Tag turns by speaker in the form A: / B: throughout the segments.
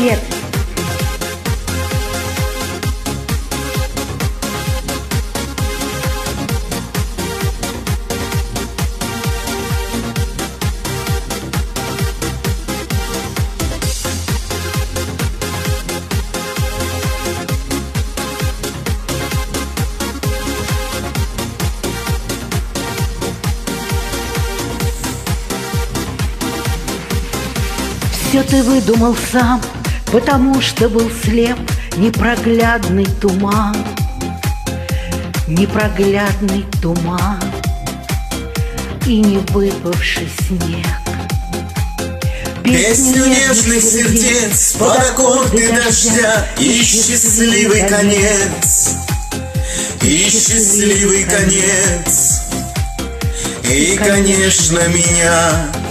A: привет! Все ты выдумал сам. Потому что был слеп непроглядный туман. Непроглядный туман И не выпавший снег.
B: Песню нежных сердец Под аккорды дождя И счастливый конец. И счастливый конец. И, конечно, меня.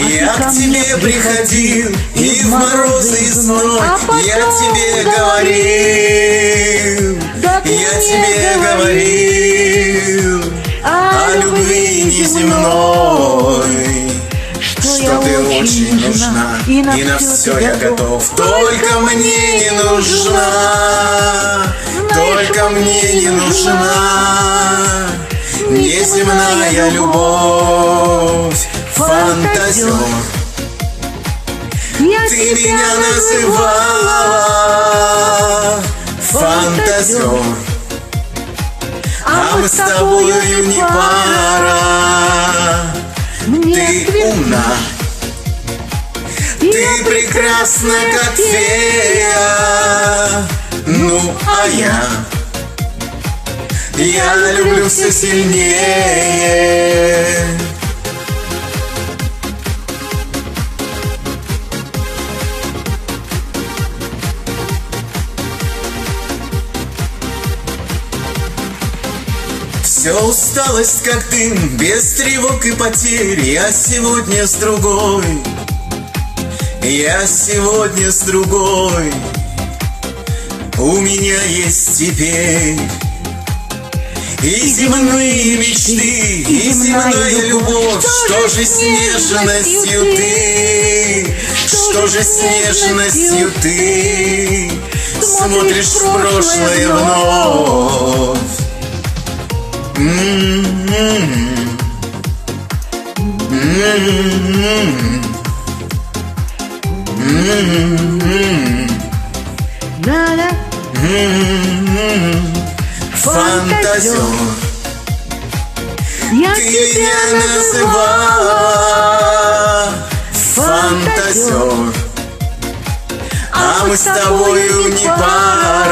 B: А я к тебе приходил и в мороз, и зной. Я тебе говорил, я тебе говорил. А о любви неземной.
A: Что
B: ты очень нужна,
A: и на
B: все я готов. Только мне не нужна, только мне не нужна. неземная любовь фантазер.
A: Я
B: Ты меня называла фантазер. А мы с тобою не пара.
A: Мне
B: Ты умна. Ты прекрасна, как фея. Ну, а я... Я люблю все сильнее. Все усталость как дым, без тревог и потерь. Я сегодня с другой. Я сегодня с другой. У меня есть теперь и земные мечты, и земная любовь, Что же с нежностью ты? Что же с нежностью ты? Смотришь в прошлое вновь. Фантазер.
A: Я тебя называла.
B: Фантазер. А мы с тобою не а
A: пара.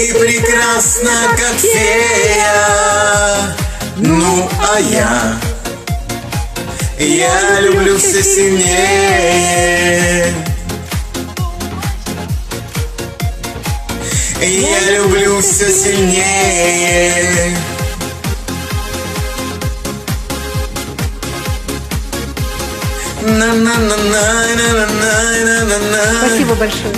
B: Ты прекрасна, как фея. Ну, а я? Я люблю все сильнее. Я люблю все сильнее.
A: Спасибо большое.